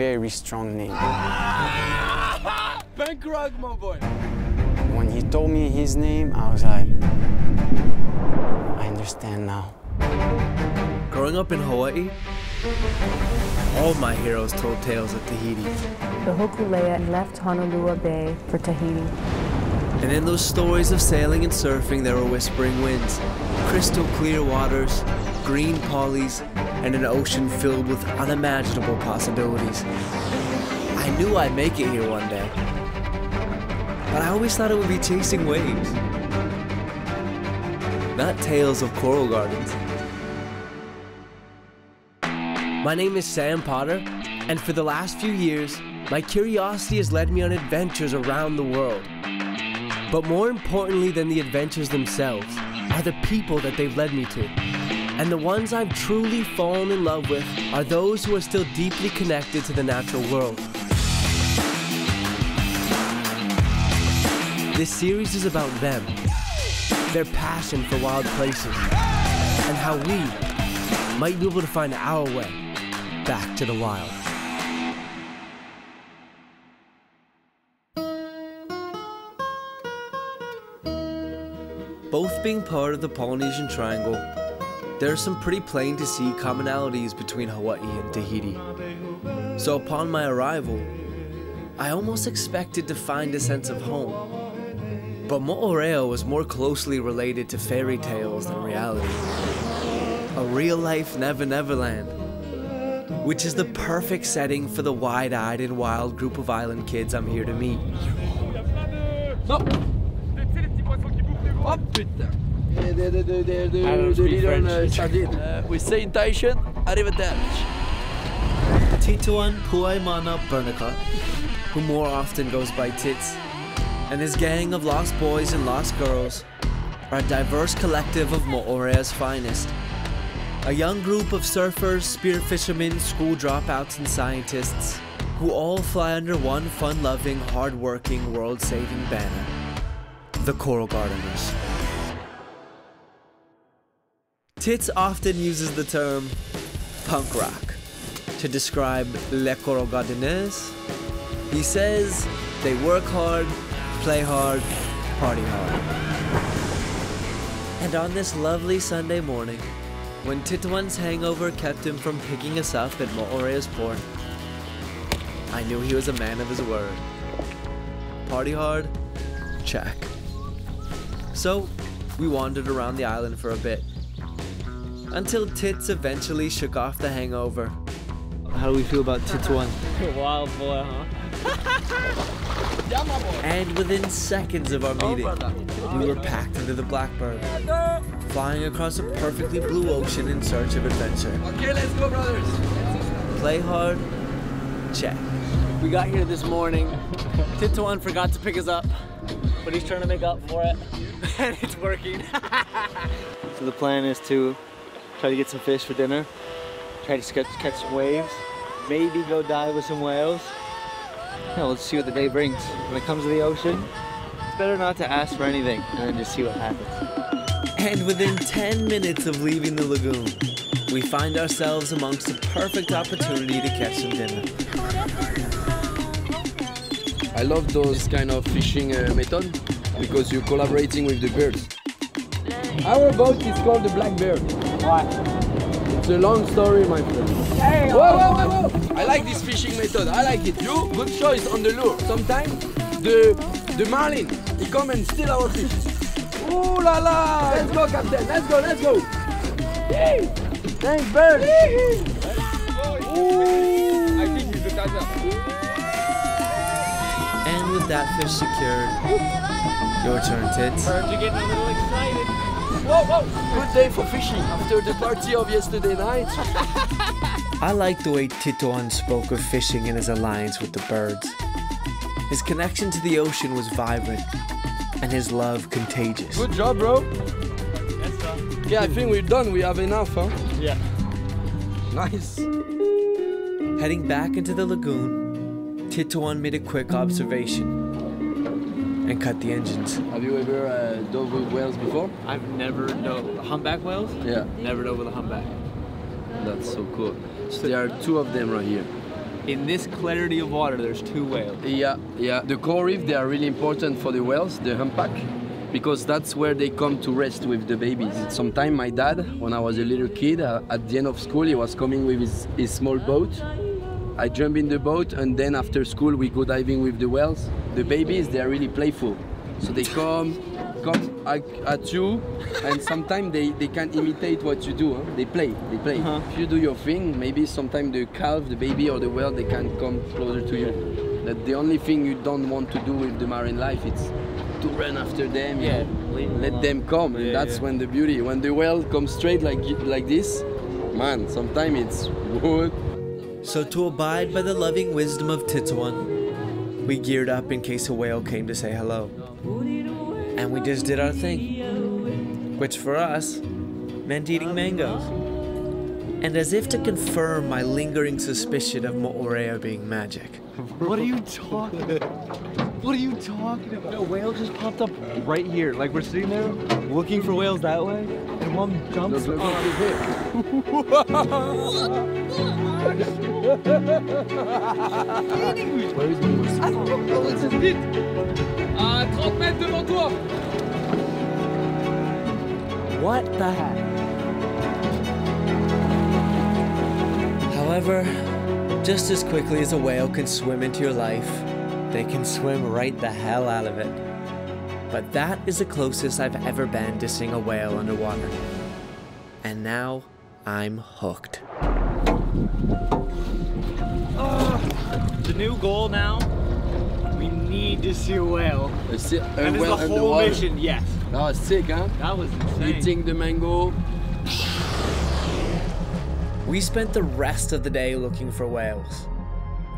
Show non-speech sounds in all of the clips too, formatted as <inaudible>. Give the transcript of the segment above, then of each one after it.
very strong name. Bangkok, my boy. When he told me his name, I was like, I understand now. Growing up in Hawaii, all my heroes told tales of Tahiti. The Hokulea left Honolulu Bay for Tahiti. And in those stories of sailing and surfing, there were whispering winds, crystal clear waters, green polys, and an ocean filled with unimaginable possibilities. I knew I'd make it here one day, but I always thought it would be chasing waves, not tales of coral gardens. My name is Sam Potter, and for the last few years, my curiosity has led me on adventures around the world. But more importantly than the adventures themselves are the people that they've led me to. And the ones I've truly fallen in love with are those who are still deeply connected to the natural world. This series is about them, their passion for wild places, and how we might be able to find our way back to the wild. Both being part of the Polynesian Triangle, there are some pretty plain to see commonalities between Hawaii and Tahiti. So upon my arrival, I almost expected to find a sense of home. But Mo'orea was more closely related to fairy tales than reality. A real life Never Never Land, which is the perfect setting for the wide eyed and wild group of island kids I'm here to meet. Oh uh, sardine. We say in Tahitian, arrivederci. Titouan Puaimana Bernicot, who more often goes by Tits, and his gang of lost boys and lost girls are a diverse collective of Mo'orea's finest. A young group of surfers, spear fishermen, school dropouts, and scientists who all fly under one fun loving, hard working, world saving banner the Coral Gardeners. Tits often uses the term punk rock to describe Les Coral Gardeners. He says they work hard, play hard, party hard. And on this lovely Sunday morning, when Titouan's hangover kept him from picking us up at Mo'orea's port, I knew he was a man of his word. Party hard? Check. So, we wandered around the island for a bit. Until Tits eventually shook off the hangover. How do we feel about Titouan? <laughs> Wild boy, huh? And within seconds of our oh, meeting, we were packed into the Blackbird, flying across a perfectly blue ocean in search of adventure. Okay, let's go, brothers. Play hard? Check. We got here this morning. Titouan forgot to pick us up, but he's trying to make up for it, <laughs> and it's working. <laughs> So the plan is to try to get some fish for dinner, try to catch, catch some waves, maybe go dive with some whales. Yeah, let's see what the day brings. When it comes to the ocean, it's better not to ask for anything and then just see what happens. And within 10 minutes of leaving the lagoon, we find ourselves amongst a perfect opportunity to catch some dinner. I love those kind of fishing uh, method because you're collaborating with the birds. Our boat is called the Blackbird. Why? It's a long story, my friend. Hey, whoa, whoa, oh. whoa, whoa! I like this fishing method. I like it. You, good choice on the lure. Sometimes the the marlin, he come and steal our fish. Ooh la la! Let's go, captain. Let's go. Let's go. Yay! Thanks, bird. Ooh. I think he's the And with that fish secured, your turn, Tits. Birds are getting a little excited. Whoa, whoa! Good day for fishing after the party of yesterday night. <laughs> I like the way Titouan spoke of fishing and his alliance with the birds. His connection to the ocean was vibrant, and his love contagious. Good job, bro. That's tough. Yeah, I think we're done. We have enough, huh? Yeah. Nice. Heading back into the lagoon, Titouan made a quick observation and cut the engines. Have you ever uh, dove with whales before? I've never dove humpback whales. Yeah. Never dove with a humpback. That's so cool. So there are two of them right here. in this clarity of water, there's two whales. Yeah, yeah. The coral reef, they are really important for the whales, the humpback, because that's where they come to rest with the babies. Sometime my dad, when I was a little kid, uh, at the end of school, he was coming with his, his small boat. I jump in the boat, and then after school, we go diving with the whales. The babies, they are really playful. So they come, come at, at you, and sometimes they, they can imitate what you do. Huh? They play, they play. Uh-huh. If you do your thing, maybe sometimes the calf, the baby, or the whale, they can come closer to you. That the only thing you don't want to do with the marine life is to run after them. you Yeah, know, them let alone. them come, and Yeah, that's yeah. when the beauty. When the whale comes straight like like this, man, sometimes it's <laughs> good. So, to abide by the loving wisdom of Titouan, we geared up in case a whale came to say hello. And we just did our thing, which for us meant eating mangoes. And as if to confirm my lingering suspicion of Moorea being magic, What are you talking What are you talking about? A whale just popped up right here. Like we're sitting there looking for whales that way, and one jumps Look, look, up. look, look here. Where is the À 30 mètres devant toi. What the heck? However, just as quickly as a whale can swim into your life, they can swim right the hell out of it. But that is the closest I've ever been to seeing a whale underwater. And now I'm hooked. Ah, the new goal now. We to see a whale. A, si- a That is whale the whole underwater. mission. Yes. That was sick, huh? That was insane. Eating the mango. We spent the rest of the day looking for whales.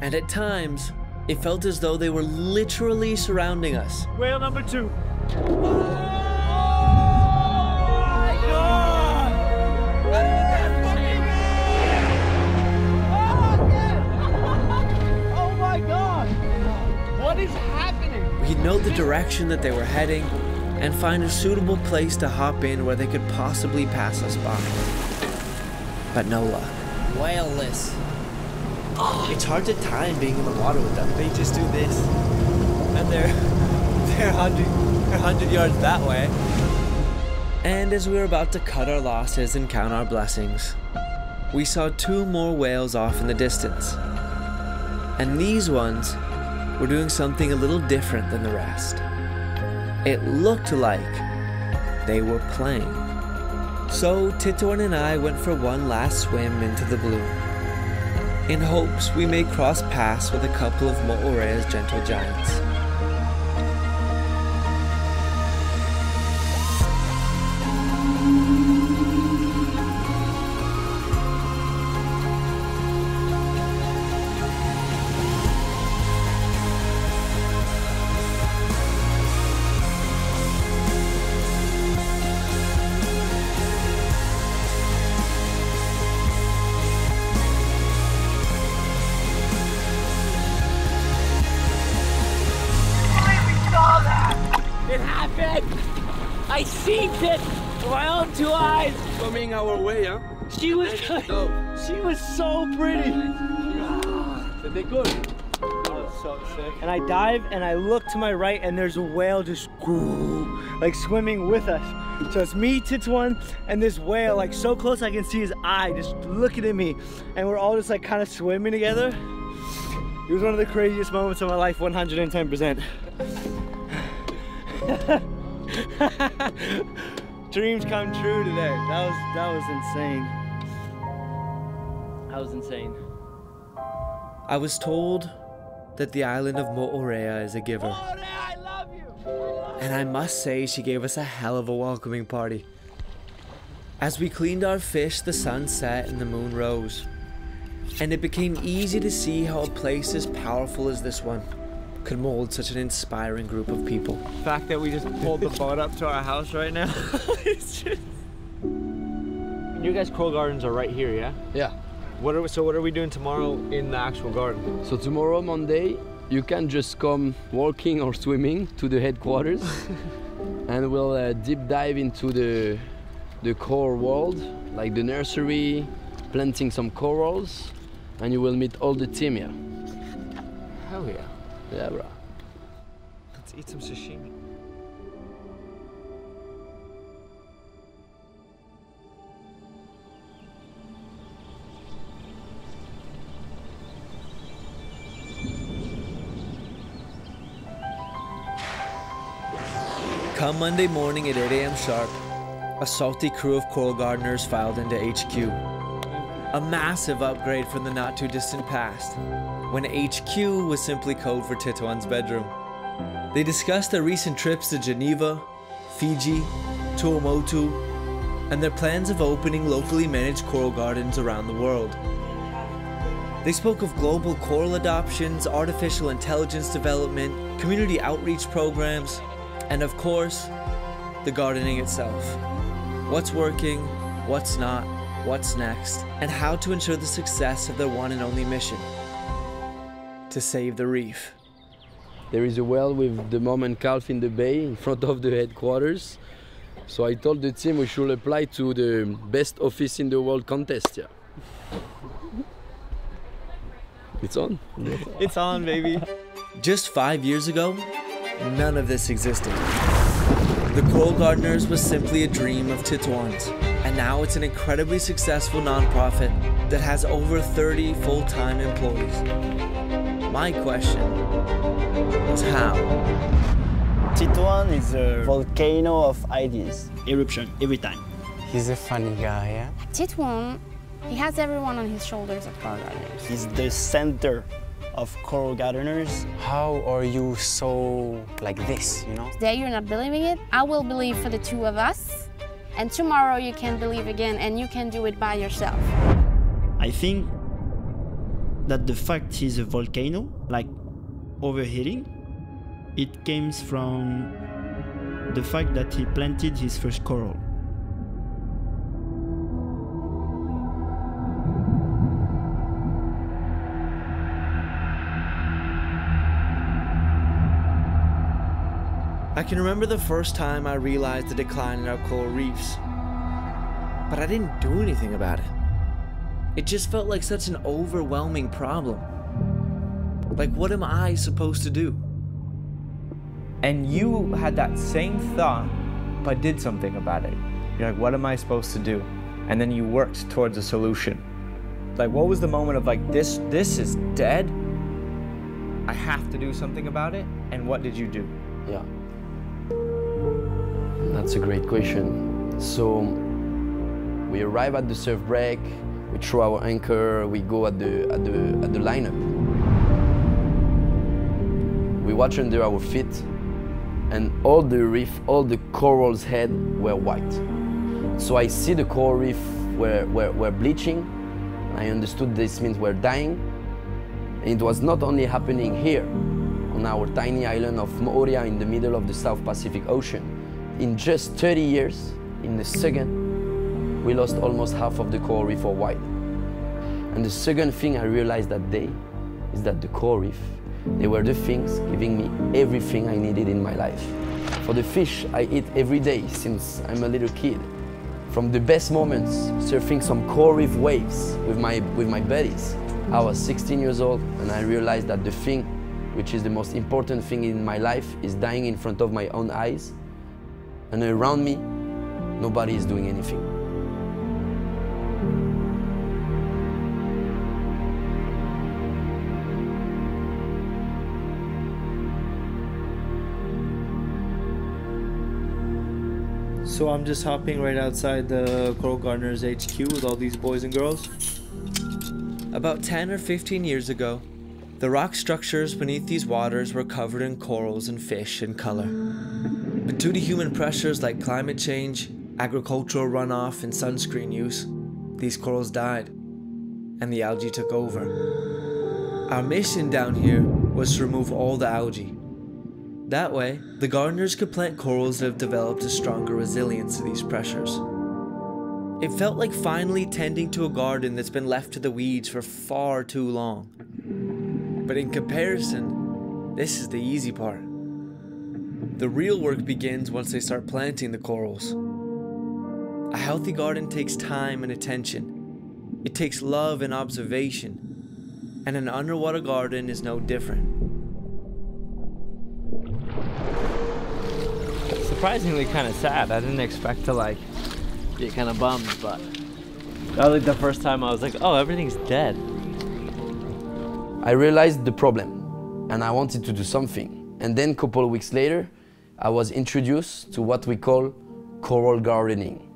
And at times, it felt as though they were literally surrounding us. Whale number two. Know the direction that they were heading and find a suitable place to hop in where they could possibly pass us by. But no luck. Whaleless. It's hard to time being in the water with them. They just do this, and they're <laughs> they're hundred they're hundred yards that way. And as we were about to cut our losses and count our blessings, we saw two more whales off in the distance. And these ones were doing something a little different than the rest. It looked like they were playing. So Titouan and I went for one last swim into the blue, in hopes we may cross paths with a couple of Moorea's gentle giants. Our way, huh? She was So, she was so pretty! Ah, c'était cool. Oh, and I dive and I look to my right and there's a whale just like swimming with us. So it's me, Titouan, and this whale like so close I can see his eye just looking at me. And we're all just like kind of swimming together. It was one of the craziest moments of my life, 110%. <laughs> Dreams come true today. That was that was insane. That was insane. I was told that the island of Moorea is a giver. I love you! And I must say, she gave us a hell of a welcoming party. As we cleaned our fish, the sun set and the moon rose. And it became easy to see how a place as powerful as this one could mold such an inspiring group of people. The fact that we just pulled the boat up to our house right now. <laughs> it's just. You guys' coral gardens are right here, yeah? Yeah. What are we, so what are we doing tomorrow in the actual garden? So tomorrow, Monday, you can just come walking or swimming to the headquarters, <laughs> and we'll uh, deep dive into the the core world, like the nursery, planting some corals, and you will meet all the team here. Hell yeah. Yeah, bro. Let's eat some sashimi. Come Monday morning at 8 a.m. sharp, a salty crew of coral gardeners filed into HQ. A massive upgrade from the not too distant past, when HQ was simply code for Titouan's bedroom. They discussed their recent trips to Geneva, Fiji, Tuamotu, and their plans of opening locally managed coral gardens around the world. They spoke of global coral adoptions, artificial intelligence development, community outreach programs, and of course, the gardening itself. What's working, what's not, what's next, and how to ensure the success of their one and only mission to save the reef. There is a well with the mom and calf in the bay in front of the headquarters. So I told the team we should apply to the best office in the world contest. Yeah. <laughs> It's on. <laughs> It's on, baby. Just five years ago, none of this existed. The Coral Gardeners was simply a dream of Titouan's, and now it's an incredibly successful nonprofit that has over 30 full time employees. My question was how? Titouan is a volcano of ideas. Eruption every time. He's a funny guy, yeah? Titouan, he has everyone on his shoulders at Coral Gardeners. He's the center of coral gardeners. How are you so like this, you know? Today you're not believing it. I will believe for the two of us. And tomorrow you can believe again and you can do it by yourself. I think that the fact he's a volcano, like overheating, it comes from the fact that he planted his first coral. I can remember the first time I realized the decline in our coral reefs, but I didn't do anything about it. It just felt like such an overwhelming problem. Like, what am I supposed to do? And you had that same thought, but did something about it. You're like, what am I supposed to do? And then you worked towards a solution. Like, what was the moment of like, this, this is dead? I have to do something about it. And what did you do? Yeah. That's a great question. So we arrive at the surf break, we throw our anchor, we go at the at the at the lineup. We watch under our feet, and all the reef, all the corals' head were white. So I see the coral reef were, were, were bleaching. I understood this means we're dying. And it was not only happening here, on our tiny island of Moorea in the middle of the South Pacific Ocean. In just 30 years, in a second, we lost almost half of the coral reef for white. And the second thing I realized that day is that the coral reef, they were the things giving me everything I needed in my life. For the fish I eat every day since I'm a little kid. From the best moments, surfing some coral reef waves with my, with my buddies. I was 16 years old and I realized that the thing which is the most important thing in my life, is dying in front of my own eyes. And around me, nobody is doing anything. So I'm just hopping right outside the Coral Gardeners HQ with all these boys and girls. About 10 or 15 years ago, the rock structures beneath these waters were covered in corals and fish in color. But due to human pressures like climate change, agricultural runoff, and sunscreen use, these corals died, and the algae took over. Our mission down here was to remove all the algae. That way, the gardeners could plant corals that have developed a stronger resilience to these pressures. It felt like finally tending to a garden that's been left to the weeds for far too long. But in comparison, this is the easy part. The real work begins once they start planting the corals. A healthy garden takes time and attention. It takes love and observation. And an underwater garden is no different. Surprisingly kind of sad. I didn't expect to like be kind of bummed, but that was like the first time I was like, oh, everything's dead. I realized the problem and I wanted to do something. And then a couple weeks later, I was introduced to what we call coral gardening.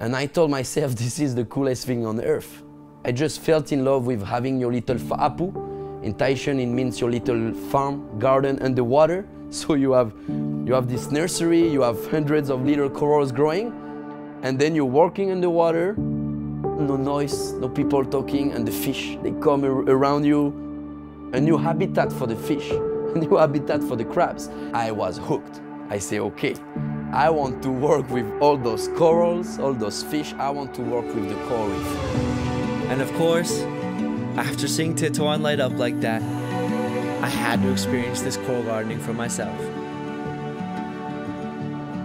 And I told myself <laughs> this is the coolest thing on earth. I just felt in love with having your little fa'apu. In Tahitian it means your little farm, garden underwater. <laughs> So you have, you have this nursery, you have hundreds of little corals growing, and then you're working in the water, no noise, no people talking, and the fish, they come ar- around you. A new habitat for the fish, <laughs> a new habitat for the crabs. I was hooked. I say, okay, I want to work with all those corals, all those fish. I want to work with the coral. And of course, after seeing Titouan light up like that, I had to experience this coral gardening for myself.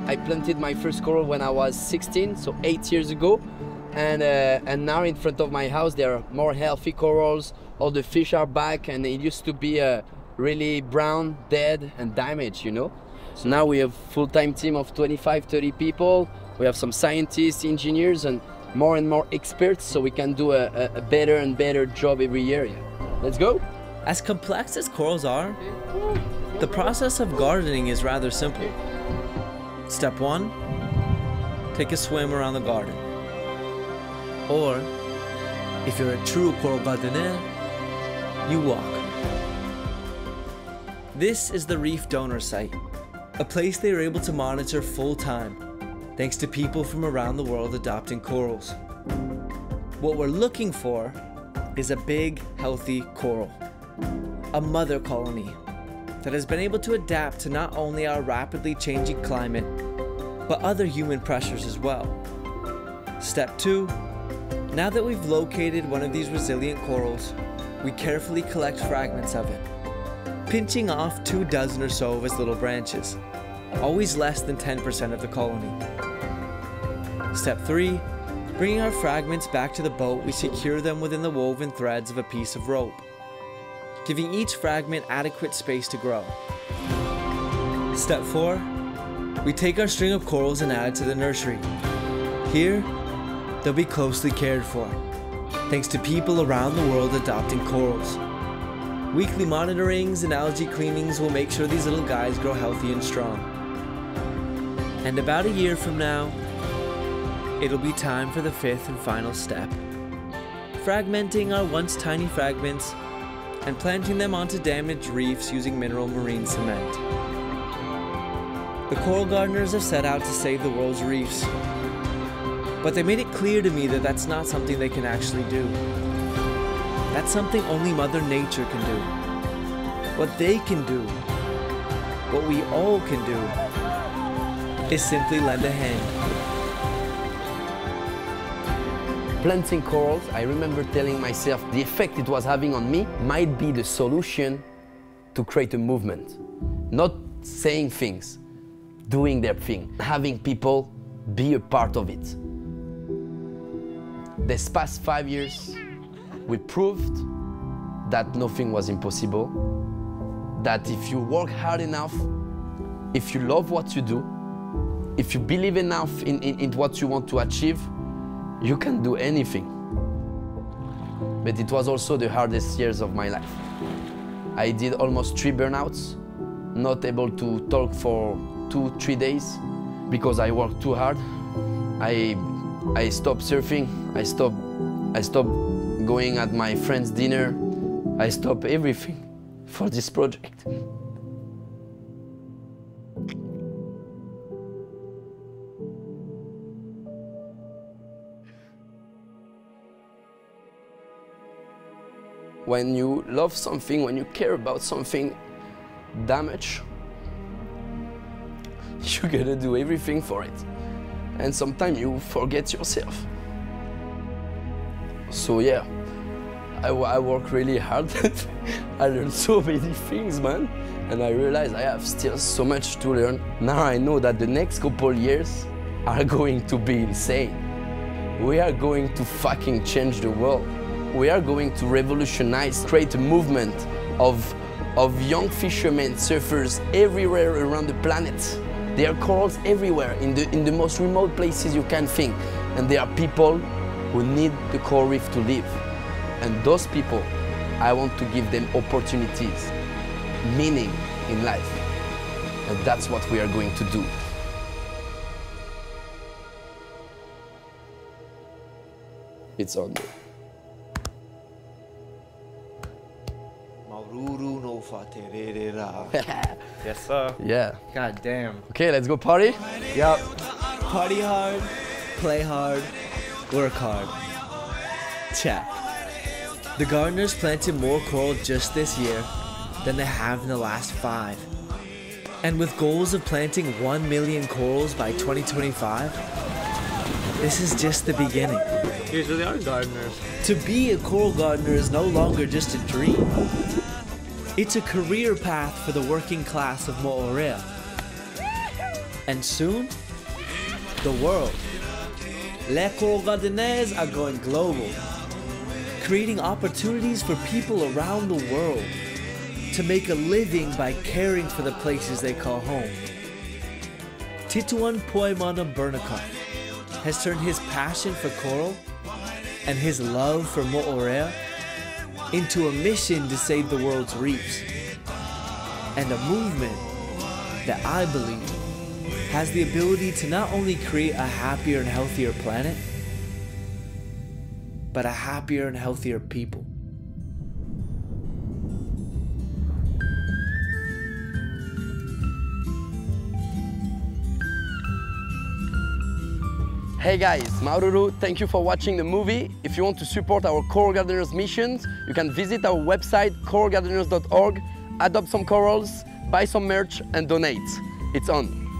I planted my first coral when I was 16, so eight years ago. And, uh, and now in front of my house, there are more healthy corals. All the fish are back, and it used to be uh, really brown, dead, and damaged, you know. So now we have full-time team of 25, 30 people. We have some scientists, engineers, and more and more experts, so we can do a, a, better and better job every year. Let's go. As complex as corals are, the process of gardening is rather simple. Step one, take a swim around the garden. Or, if you're a true coral gardener, you walk. This is the Reef Donor Site, a place they are able to monitor full time, thanks to people from around the world adopting corals. What we're looking for is a big, healthy coral, a mother colony that has been able to adapt to not only our rapidly changing climate, but other human pressures as well. Step 2 Now that we've located one of these resilient corals, we carefully collect fragments of it, pinching off two dozen or so of its little branches, always less than 10% of the colony. Step 3 Bringing our fragments back to the boat, we secure them within the woven threads of a piece of rope giving each fragment adequate space to grow. Step 4 We take our string of corals and add it to the nursery. Here, they'll be closely cared for, thanks to people around the world adopting corals. Weekly monitorings and algae cleanings will make sure these little guys grow healthy and strong. And about a year from now, it'll be time for the fifth and final step fragmenting our once tiny fragments and planting them onto damaged reefs using mineral marine cement. The coral gardeners have set out to save the world's reefs, but they made it clear to me that that's not something they can actually do. That's something only Mother Nature can do. What they can do, what we all can do, is simply lend a hand. Planting corals, I remember telling myself the effect it was having on me might be the solution to create a movement. Not saying things, doing their thing, having people be a part of it. This past five years, we proved that nothing was impossible, that if you work hard enough, if you love what you do, if you believe enough in, in, in what you want to achieve, you can do anything. But it was also the hardest years of my life. I did almost three burnouts, not able to talk for two, three days because I worked too hard. I, I stopped surfing, I stopped, I stopped going at my friend's dinner, I stopped everything <laughs> for this project. When you love something, when you care about something much, <laughs> you gotta do everything for it. And sometimes you forget yourself. So yeah, I, I work really hard. <laughs> I learned so many things, man. And I realized I have still so much to learn. Now I know that the next couple years are <laughs> going to be insane. We are going to fucking change the world. We are going to revolutionize, create a movement of, of young fishermen, surfers everywhere around the planet. There are corals everywhere, in the, in the most remote places you can think. And there are people who need the coral reef to live. And those people, I want to give them opportunities, meaning in life. And that's what we are going to do. It's on. Yes, sir. Yeah. God damn. Okay, let's go party. Yep. Party hard, play hard, work hard. Check. The gardeners planted more coral just this year than they have in the last five. And with goals of planting 1 million corals by 2025, this is just the beginning. These really are gardeners. To be a coral gardener is no longer just a dream. It's a career path for the working class of Moorea. And soon, the world. Les Coral Gardeners are going global, creating opportunities for people around the world to make a living by caring for the places they call home. Titouan Poimana Bernicot has turned his passion for coral and his love for Moorea into a mission to save the world's reefs. And a movement that I believe has the ability to not only create a happier and healthier planet, but a happier and healthier people. Hey guys, Mauruuru, thank you for watching the movie. If you want to support our Coral Gardeners missions, you can visit our website coralgardeners.org, adopt some corals, buy some merch and donate. It's on.